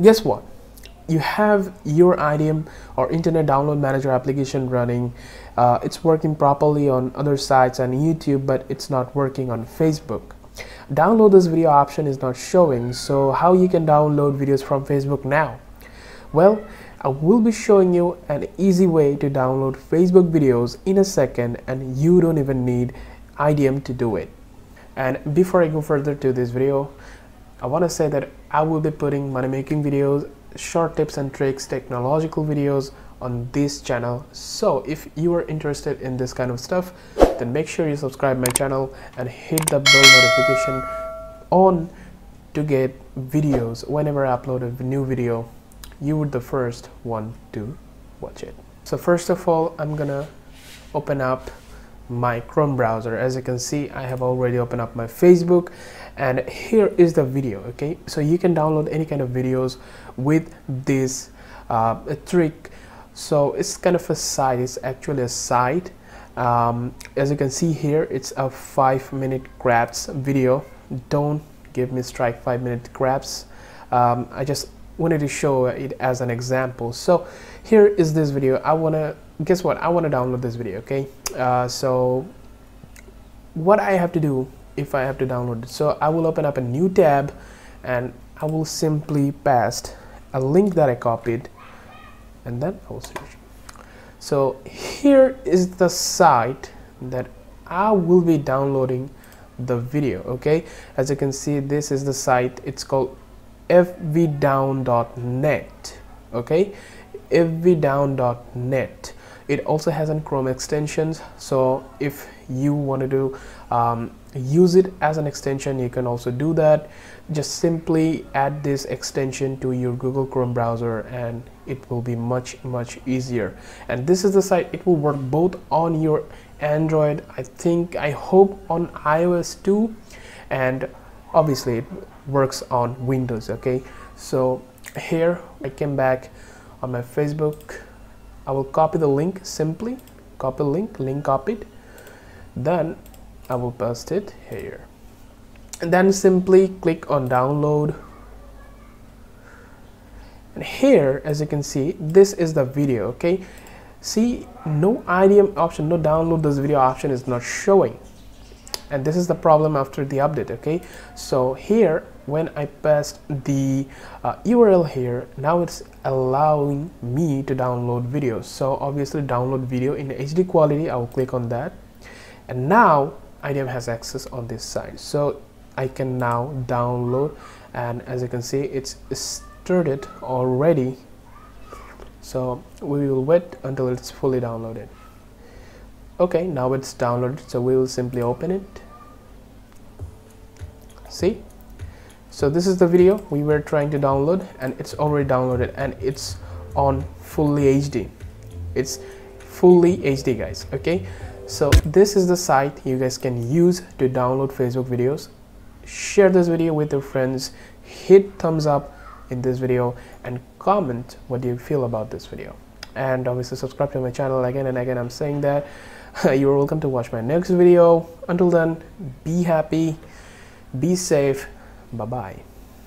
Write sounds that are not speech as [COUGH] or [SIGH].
guess what you have your IDM or Internet Download Manager application running. Uh, it's working properly on other sites and YouTube, but it's not working on Facebook. Download this video option is not showing, so how you can download videos from Facebook now? Well, I will be showing you an easy way to download Facebook videos in a second and you don't even need IDM to do it. And before I go further to this video, I want to say that I will be putting money making videos short tips and tricks technological videos on this channel. So if you are interested in this kind of stuff then make sure you subscribe my channel and hit the bell notification on to get videos. Whenever I upload a new video you would the first one to watch it. So first of all I'm gonna open up my Chrome browser. As you can see I have already opened up my Facebook and here is the video okay? So you can download any kind of videos with this uh, trick. So it's kind of a site it's actually a site um, as you can see here it's a five minute Crafts video. Don't give me strike five minute Crafts. Um, I just wanted to show it as an example. So here is this video. I want to guess what? I want to download this video okay? Uh, so what I have to do if I have to download it? So I will open up a new tab and I will simply paste a link that I copied and then I will search. So here is the site that I will be downloading the video okay? As you can see this is the site. It's called fvdown.net okay? Fvdown.net it also has an chrome extensions so if you want to um, use it as an extension you can also do that. Just simply add this extension to your google chrome browser and it will be much much easier. And this is the site it will work both on your android i think i hope on ios too. And obviously works on windows okay? So here i came back on my facebook. I will copy the link simply copy link link copied. Then I will paste it here. And then simply click on download. And here as you can see this is the video okay? See no IDM option no download this video option is not showing and this is the problem after the update okay? So here when I paste the uh, URL here now it's allowing me to download videos so obviously download video in HD quality I will click on that. And now IDM has access on this side. So I can now download and as you can see it's started already. So we will wait until it's fully downloaded okay now it's downloaded so we will simply open it. See? So this is the video we were trying to download and it's already downloaded and it's on fully HD it's fully HD guys okay? So this is the site you guys can use to download Facebook videos. Share this video with your friends hit thumbs up in this video and comment what you feel about this video. And obviously subscribe to my channel again and again. I'm saying that [LAUGHS] you're welcome to watch my next video until then be happy be safe Bye bye.